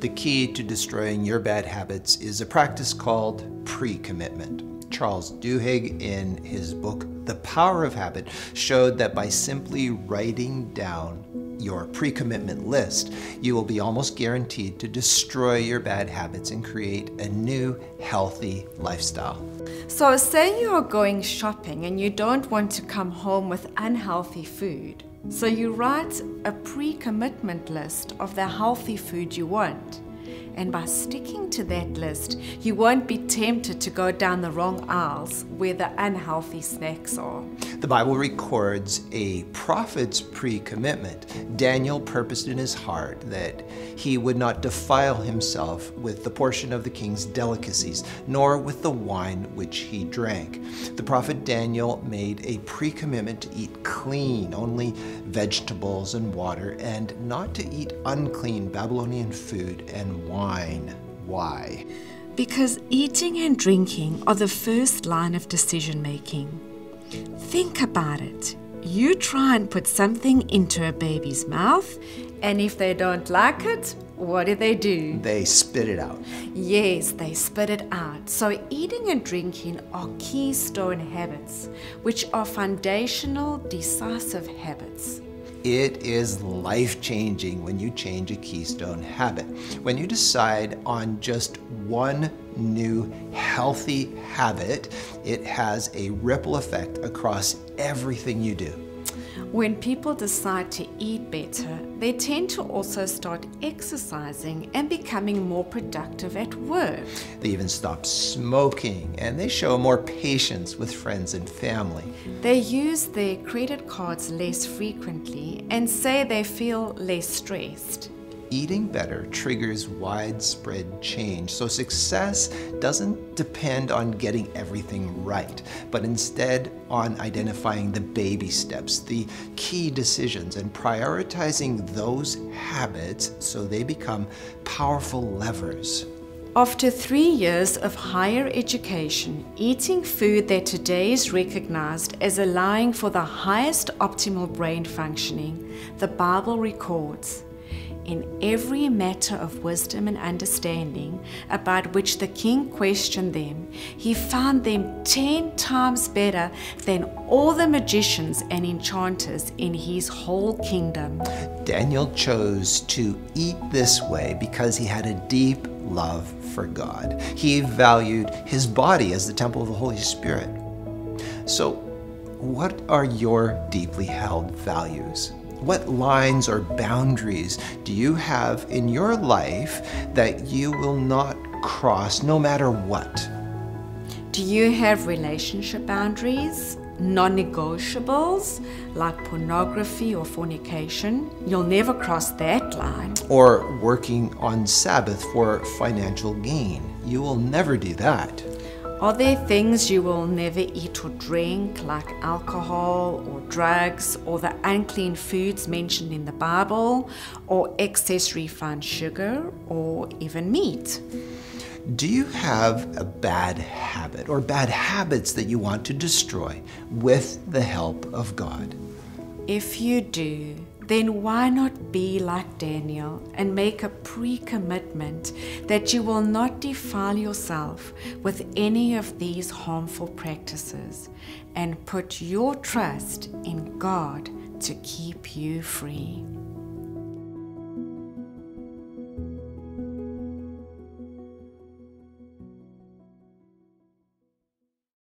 The key to destroying your bad habits is a practice called pre commitment. Charles Duhigg, in his book The Power of Habit, showed that by simply writing down your pre commitment list, you will be almost guaranteed to destroy your bad habits and create a new, healthy lifestyle. So, say you are going shopping and you don't want to come home with unhealthy food. So, you write a pre commitment list of the healthy food you want. And by sticking to that list, you won't be tempted to go down the wrong aisles where the unhealthy snacks are. The Bible records a prophet's pre commitment. Daniel purposed in his heart that he would not defile himself with the portion of the king's delicacies, nor with the wine which he drank. The prophet Daniel made a pre commitment to eat clean, only vegetables and water, and not to eat unclean Babylonian food and wine. Why? Because eating and drinking are the first line of decision making. Think about it. You try and put something into a baby's mouth, and if they don't like it, what do they do? They spit it out. Yes, they spit it out. So, eating and drinking are keystone habits, which are foundational, decisive habits. It is life changing when you change a keystone habit. When you decide on just one new healthy habit, it has a ripple effect across everything you do. When people decide to eat better, they tend to also start exercising and becoming more productive at work. They even stop smoking and they show more patience with friends and family. They use their credit cards less frequently and say they feel less stressed. Eating better triggers widespread change, so success doesn't depend on getting everything right, but instead on identifying the baby steps, the key decisions, and prioritizing those habits so they become powerful levers. After three years of higher education, eating food that today is recognized as allowing for the highest optimal brain functioning, the Bible records in every matter of wisdom and understanding about which the king questioned them, he found them ten times better than all the magicians and enchanters in his whole kingdom. Daniel chose to eat this way because he had a deep love for God. He valued his body as the temple of the Holy Spirit. So, what are your deeply held values? What lines or boundaries do you have in your life that you will not cross no matter what? Do you have relationship boundaries? Non negotiables like pornography or fornication? You'll never cross that line. Or working on Sabbath for financial gain? You will never do that. Are there things you will never eat or drink, like alcohol or drugs, or the unclean foods mentioned in the Bible, or excess refined sugar, or even meat? Do you have a bad habit or bad habits that you want to destroy with the help of God? If you do, then why not be like Daniel and make a pre commitment that you will not defile yourself with any of these harmful practices and put your trust in God to keep you free?